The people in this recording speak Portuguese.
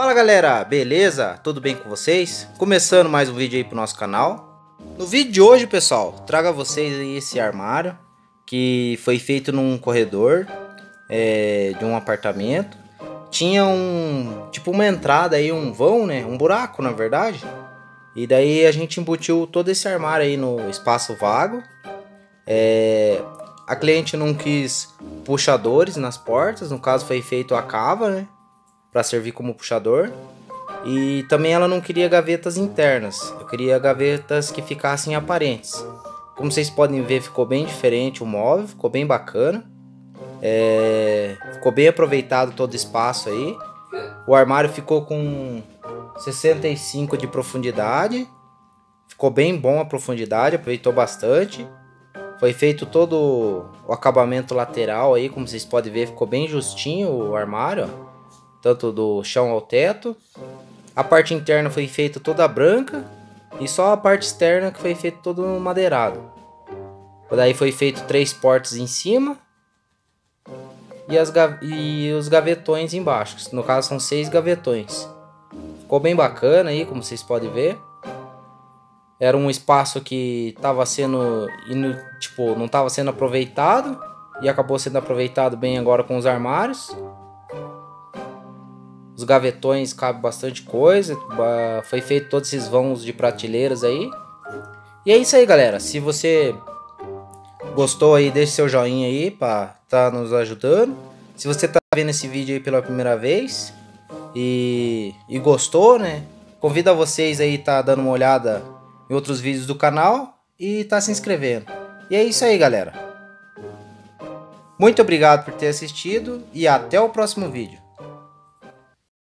Fala galera, beleza? Tudo bem com vocês? Começando mais um vídeo aí pro nosso canal. No vídeo de hoje, pessoal, trago a vocês aí esse armário que foi feito num corredor é, de um apartamento. Tinha um, tipo uma entrada aí, um vão, né? Um buraco, na verdade. E daí a gente embutiu todo esse armário aí no espaço vago. É, a cliente não quis puxadores nas portas, no caso foi feito a cava, né? Para servir como puxador. E também ela não queria gavetas internas, eu queria gavetas que ficassem aparentes. Como vocês podem ver, ficou bem diferente o móvel, ficou bem bacana. É... Ficou bem aproveitado todo o espaço aí. O armário ficou com 65 de profundidade. Ficou bem bom a profundidade, aproveitou bastante. Foi feito todo o acabamento lateral aí, como vocês podem ver, ficou bem justinho o armário, ó. Tanto do chão ao teto. A parte interna foi feita toda branca e só a parte externa que foi feita todo madeirado. Daí foi feito três portas em cima e, as e os gavetões embaixo. No caso são seis gavetões. Ficou bem bacana aí, como vocês podem ver. Era um espaço que estava sendo, tipo, não estava sendo aproveitado e acabou sendo aproveitado bem agora com os armários. Os gavetões cabe bastante coisa, foi feito todos esses vãos de prateleiras aí. E é isso aí, galera. Se você gostou aí, deixe seu joinha aí para tá nos ajudando. Se você tá vendo esse vídeo aí pela primeira vez e, e gostou, né? Convido a vocês aí tá dando uma olhada em outros vídeos do canal e tá se inscrevendo. E é isso aí, galera. Muito obrigado por ter assistido e até o próximo vídeo.